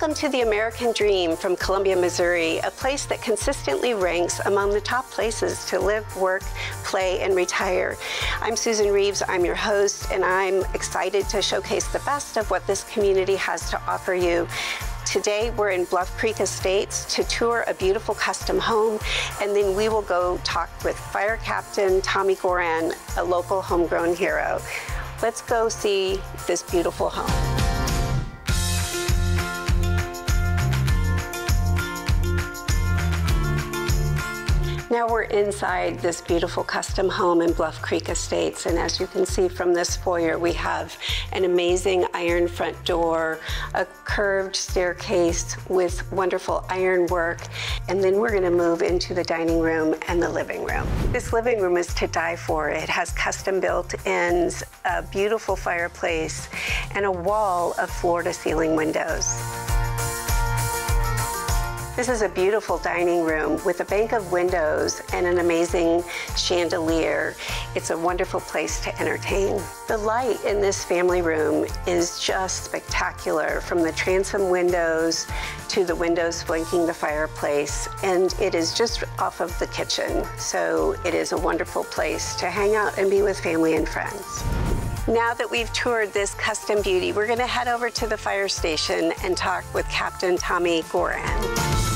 Welcome to the American Dream from Columbia, Missouri, a place that consistently ranks among the top places to live, work, play, and retire. I'm Susan Reeves, I'm your host, and I'm excited to showcase the best of what this community has to offer you. Today we're in Bluff Creek Estates to tour a beautiful custom home and then we will go talk with Fire Captain Tommy Goran, a local homegrown hero. Let's go see this beautiful home. Now we're inside this beautiful custom home in Bluff Creek Estates, and as you can see from this foyer, we have an amazing iron front door, a curved staircase with wonderful iron work, and then we're gonna move into the dining room and the living room. This living room is to die for. It has custom built ins, a beautiful fireplace, and a wall of floor to ceiling windows. This is a beautiful dining room with a bank of windows and an amazing chandelier. It's a wonderful place to entertain. The light in this family room is just spectacular from the transom windows to the windows flanking the fireplace and it is just off of the kitchen. So it is a wonderful place to hang out and be with family and friends. Now that we've toured this custom beauty, we're gonna head over to the fire station and talk with Captain Tommy Goran.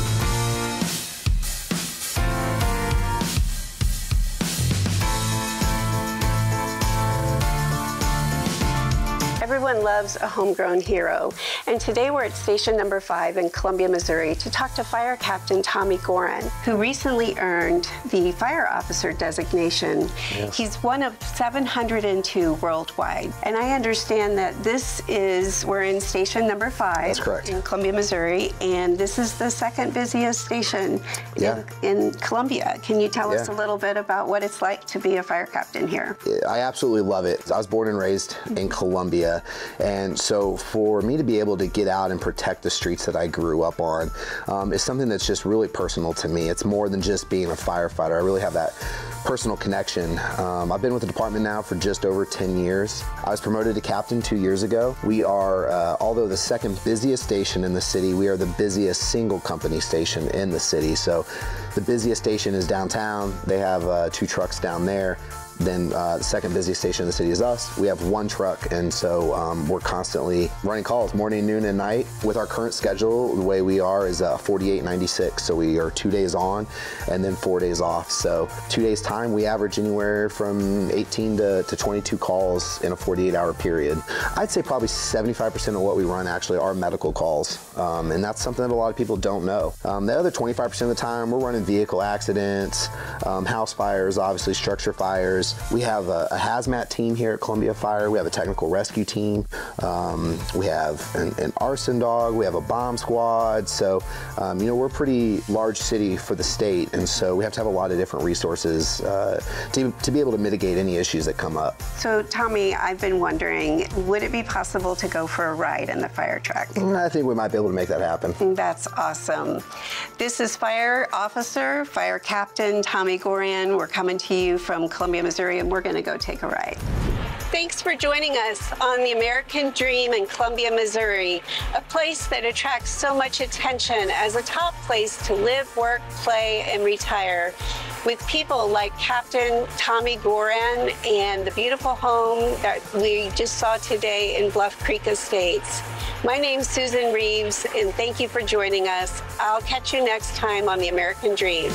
Everyone loves a homegrown hero. And today we're at station number five in Columbia, Missouri to talk to Fire Captain Tommy Goran, who recently earned the Fire Officer designation. Yes. He's one of 702 worldwide. And I understand that this is, we're in station number five. In Columbia, Missouri. And this is the second busiest station yeah. in, in Columbia. Can you tell yeah. us a little bit about what it's like to be a fire captain here? I absolutely love it. I was born and raised in Columbia. And so for me to be able to get out and protect the streets that I grew up on um, is something that's just really personal to me. It's more than just being a firefighter. I really have that personal connection. Um, I've been with the department now for just over 10 years. I was promoted to captain two years ago. We are, uh, although the second busiest station in the city, we are the busiest single company station in the city. So the busiest station is downtown. They have uh, two trucks down there. Then uh, the second busiest station in the city is us. We have one truck, and so um, we're constantly running calls morning, noon, and night. With our current schedule, the way we are is uh, 48.96. So we are two days on and then four days off. So two days time, we average anywhere from 18 to, to 22 calls in a 48 hour period. I'd say probably 75% of what we run actually are medical calls. Um, and that's something that a lot of people don't know. Um, the other 25% of the time, we're running vehicle accidents, um, house fires, obviously structure fires, we have a, a, hazmat team here at Columbia Fire. We have a technical rescue team. Um, we have an, an, arson dog. We have a bomb squad. So, um, you know, we're a pretty large city for the state. And so we have to have a lot of different resources uh, to, to be able to mitigate any issues that come up. So, Tommy, I've been wondering, would it be possible to go for a ride in the fire truck? Mm, I think we might be able to make that happen. That's awesome. This is Fire Officer, Fire Captain Tommy Goran. We're coming to you from Columbia, Missouri Missouri, and we're going to go take a ride. Thanks for joining us on the American Dream in Columbia, Missouri, a place that attracts so much attention as a top place to live, work, play, and retire. With people like Captain Tommy Goran and the beautiful home that we just saw today in Bluff Creek Estates. My name's Susan Reeves, and thank you for joining us. I'll catch you next time on the American Dream.